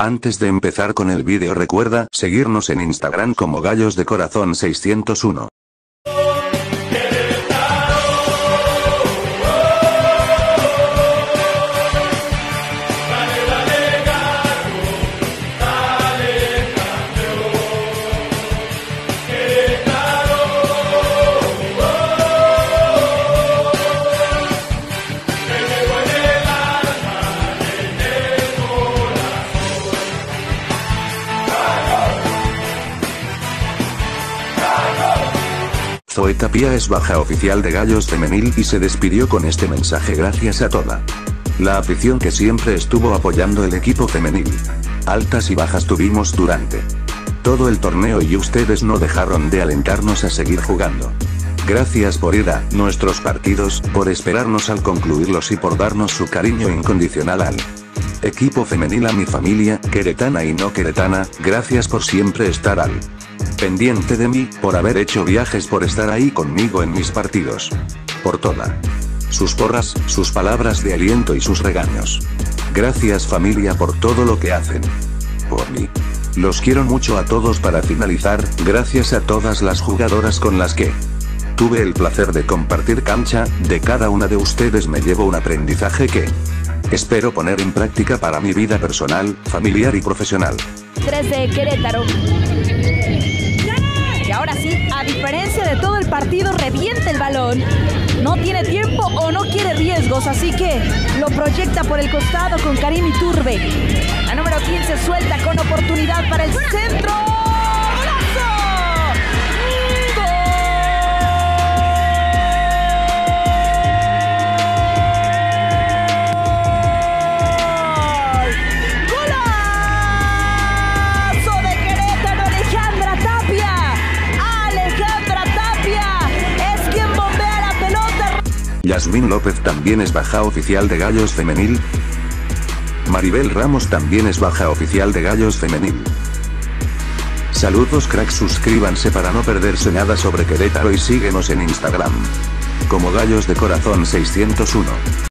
Antes de empezar con el vídeo recuerda seguirnos en Instagram como Gallos de Corazón 601. Zoe es baja oficial de Gallos Femenil y se despidió con este mensaje gracias a toda la afición que siempre estuvo apoyando el equipo femenil. Altas y bajas tuvimos durante todo el torneo y ustedes no dejaron de alentarnos a seguir jugando. Gracias por ir a nuestros partidos, por esperarnos al concluirlos y por darnos su cariño incondicional al equipo femenil a mi familia, queretana y no queretana, gracias por siempre estar al pendiente de mí, por haber hecho viajes, por estar ahí conmigo en mis partidos. Por toda. Sus porras, sus palabras de aliento y sus regaños. Gracias familia por todo lo que hacen. Por mí. Los quiero mucho a todos para finalizar, gracias a todas las jugadoras con las que tuve el placer de compartir cancha, de cada una de ustedes me llevo un aprendizaje que espero poner en práctica para mi vida personal, familiar y profesional. 3 de Querétaro. A diferencia de todo el partido, revienta el balón. No tiene tiempo o no quiere riesgos, así que lo proyecta por el costado con Karim Iturbe. La número 15 suelta con oportunidad para el centro. Yasmín López también es baja oficial de Gallos Femenil. Maribel Ramos también es baja oficial de Gallos Femenil. Saludos cracks suscríbanse para no perderse nada sobre Querétaro y síguenos en Instagram. Como Gallos de Corazón 601.